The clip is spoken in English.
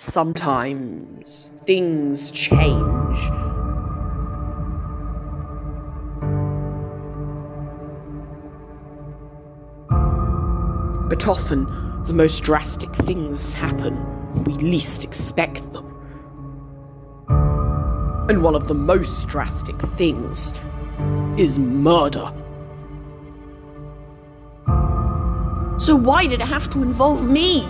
Sometimes things change. But often, the most drastic things happen when we least expect them. And one of the most drastic things is murder. So why did it have to involve me?